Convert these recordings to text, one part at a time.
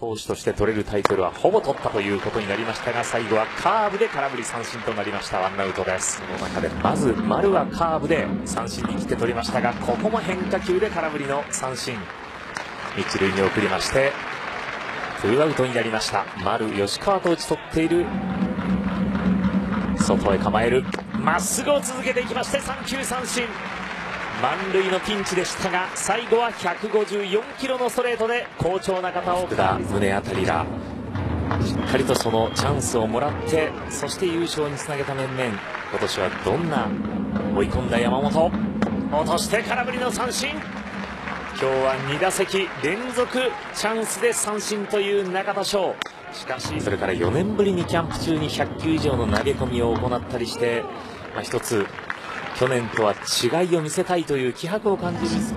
投手として取れるタイトルはほぼ取ったということになりましたが最後はカーブで空振り三振となりました。ワンアウトです。その中でまず丸はカーブで三振に切って取りましたがここも変化球で空振りの三振。一塁に送りましてツーアウトになりました。丸吉川と打ち取っている。外へ構える。まっすぐを続けていきまして三球三振。満塁のピンチでしたが最後は154キロのストレートで好調な方を下胸あたりがしっかりとそのチャンスをもらってそして優勝につなげた面々今年はどんな追い込んだ山本落として空振りの三振。今日は2打席連続チャンスで三振という中田翔。しかしそれから4年ぶりにキャンプ中に100球以上の投げ込みを行ったりして、まあ、一つ去年とは違いを見せたいという気迫を感じます。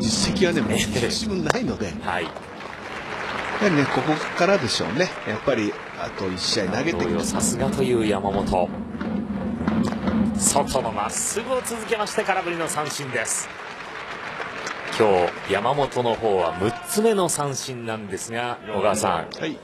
実績はね、もう申し分ないので、はい、やはりね、ここからでしょうね。やっぱり、あと1試合投げてきます。さすがという山本。外のまっすぐを続けまして空振りの三振です。今日、山本の方は6つ目の三振なんですが、小川さん、はい。